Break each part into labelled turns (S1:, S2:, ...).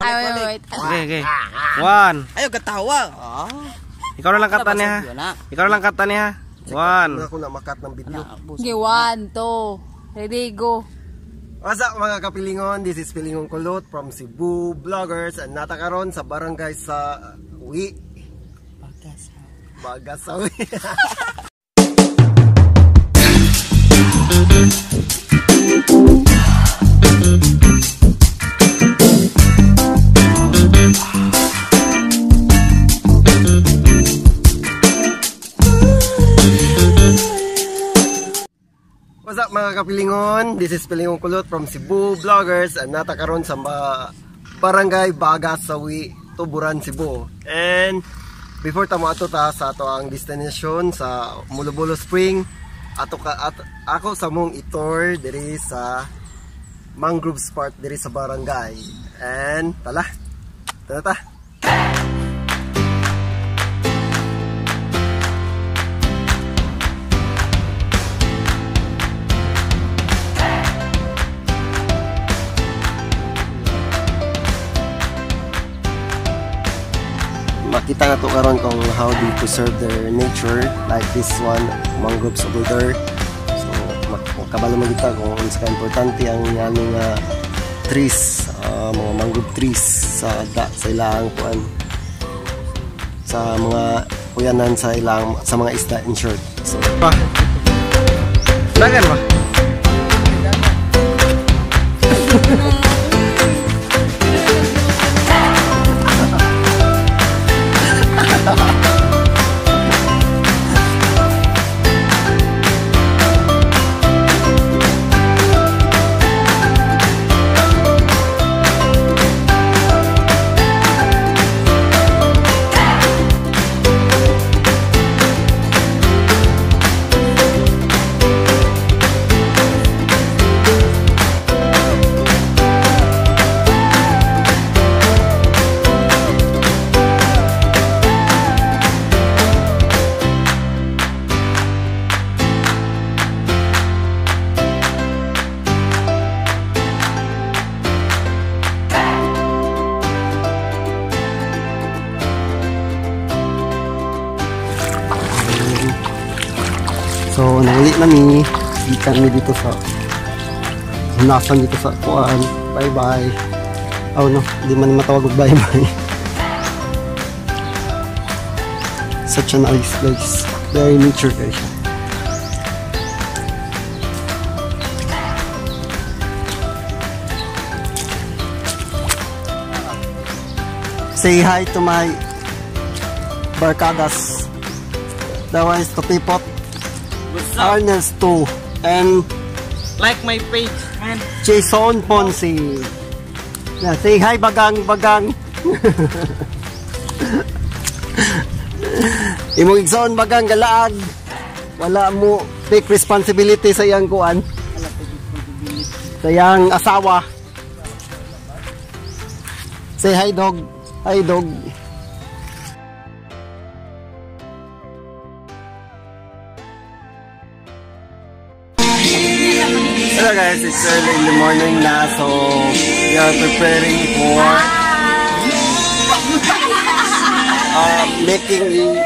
S1: Ay, wait, wait.
S2: Okay, okay. One.
S3: Ayaw katawa. Ah.
S2: Ikaw na lang kata niya. Ikaw na lang kata niya. One.
S4: Ako na makat ng video.
S1: Okay, one, two. Ready, go.
S4: What's up mga kapilingon? This is Pilingon Kulot from Cebu Vloggers and natakaron sa barangay sa Uwi. Bagasawi. What's up kapilingon? This is Pilingon Kulot from Cebu Vloggers and natakaron sa ba- barangay Bagasawi, Tuburan, Cebu. And before tamo ato ta sa ato ang destination sa Mulubulo Spring, ato ka at, ako sa mong itor diri sa Mangrove Park diri sa barangay. And tala. Tara ta. Makita na to karon kung how they preserve their nature like this one mangroves over there so kabalo mo kita kung unsa ka importante ang ano nga trees ah, mga mangrove trees sa da, sa ilang kuan sa mga kuyanan sa ilang sa mga isda in short so
S2: Pa. Dagan ba?
S4: So, nauli na ni. Ikan mi dito sa Hunasan dito sa kuan. Bye-bye. Oh no, di man matawag og bye-bye. Such a nice place. Very nature guys. Say hi to my barkadas. That one is Totipot. Ernest 2 and
S3: Like my page, man.
S4: Jason Ponce. Yeah, say hi bagang bagang. Imong igsoon bagang galaag. Wala mo take responsibility sa iyang kuan. Sa iyang asawa. Say hi dog. Hi dog. Hello guys, it's early in the morning na so we are preparing for uh, making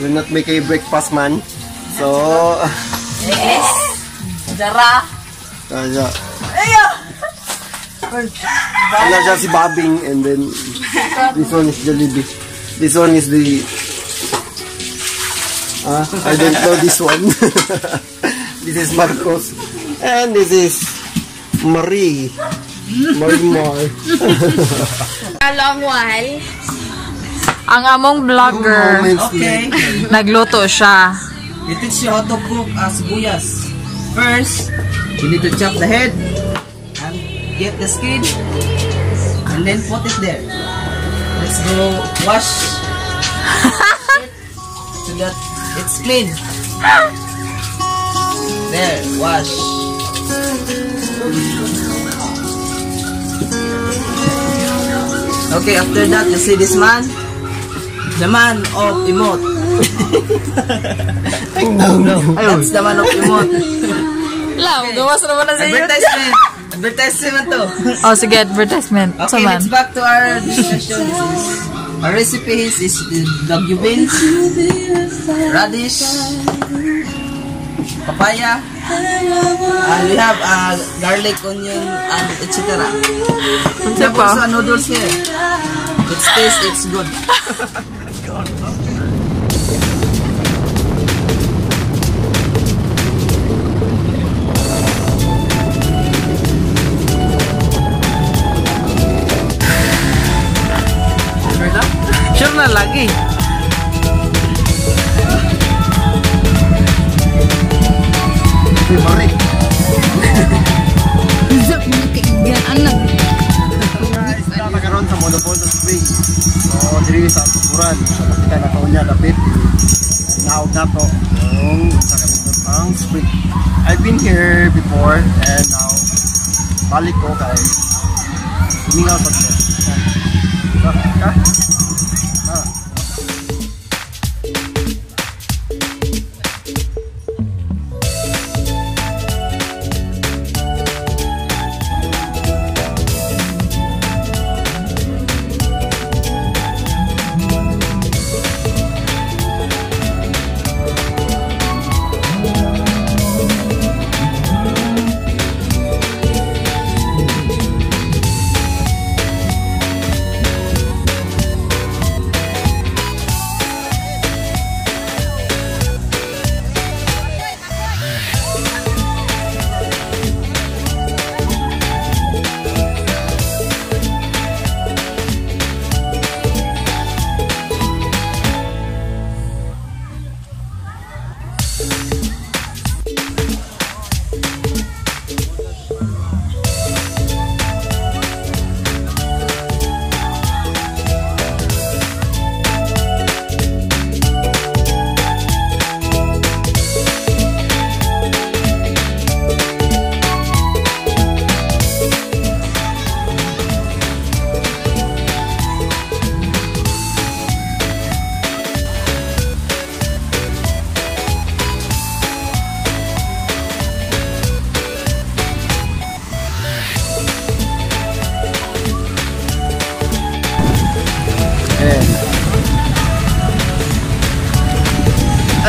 S4: do not make a breakfast man. So
S1: Yes. Dara.
S4: kaya Ano siya si Bobbing and then this one is Jollibee. This one is the Ah, I don't know this one. this is Marcos. And this is Marie. Marie Mar.
S1: A long while. Ang among vlogger,
S3: Okay.
S1: nagluto siya.
S3: We teach you how to cook uh, sibuyas. First, you need to chop the head and get the skin and then put it there. Let's go wash so that it's clean. There, wash. Okay, after that, you see this man? The man of emote.
S4: no, no.
S3: That's the man of emote.
S1: Lang, gawas naman na sa iyo.
S3: Advertisement. advertisement to.
S1: Oh, sige, advertisement.
S3: Okay,
S1: man.
S3: let's back to our discussion. Our recipe is, is the doggy beans, radish, papaya, and we have uh, garlic, onion, and etc. We have also noodles here. It's taste, it's good. Sure
S2: na lagi.
S4: Sa. So, nakita na taon niya lapit. Naog na to. Yung sa kanindot ang spring. I've been here before and now balik ko kay humingaw sa siya.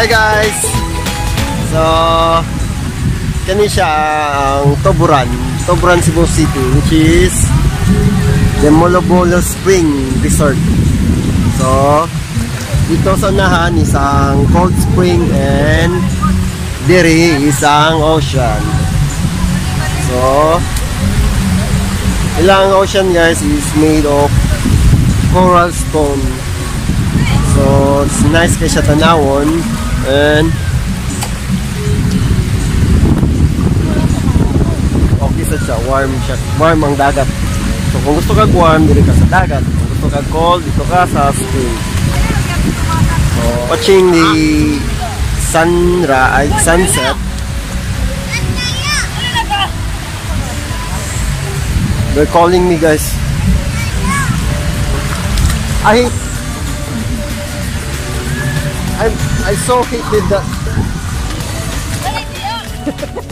S4: Hi guys! So, kani siya ang Toburan, Toburan Cebu City, which is the Molobolo Spring Resort. So, dito sa unahan isang cold spring and diri isang ocean. So, ilang ocean guys is made of coral stone. So, it's nice kay siya tanawon and okay sa siya, warm siya, warm ang dagat. So, kung gusto ka warm, dili ka sa dagat. Kung gusto ka cold, dito ka sa spring. So, watching the sunrise, sunset. They're calling me guys. I I I so hated that.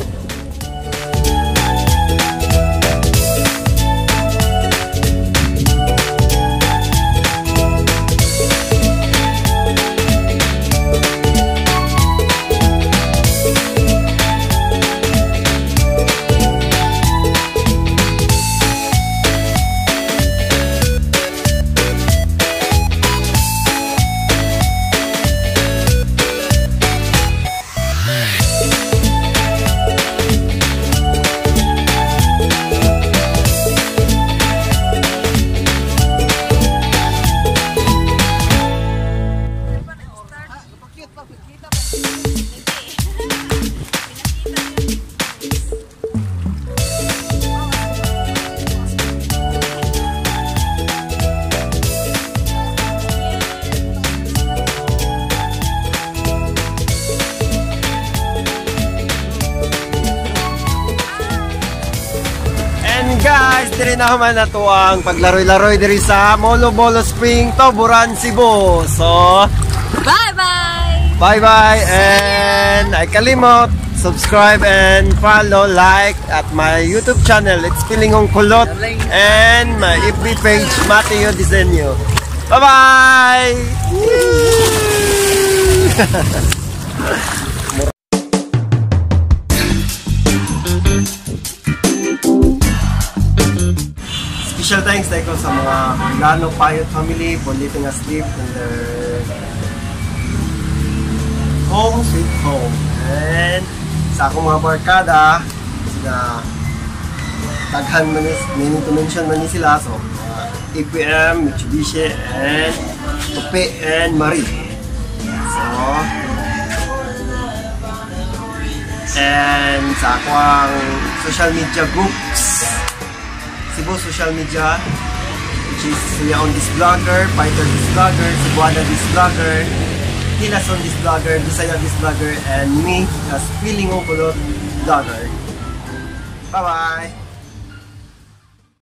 S4: guys, diri na man na to ang paglaroy-laroy diri sa Molo Bolo Spring, Toburan, Cebu. So,
S1: Bye-bye!
S4: bye-bye and ay kalimot subscribe and follow, like at my YouTube channel. It's Pilingong Kulot and my FB page, Mateo Disenyo. Bye-bye! Special thanks tayo ko sa mga Lano Payot family for letting us live in their home sweet home. And sa akong mga barkada, na taghan man is, meaning to mention man sila. So, mga APM, Mitsubishi, and Tupi, and Marie. So, and sa akong social media groups, Cebu Social Media, which is Suya on this vlogger, Fighter this vlogger, Cebuana this vlogger, Hilas on this vlogger, Bisaya this vlogger, and me as Feeling Kulot vlogger. Bye-bye!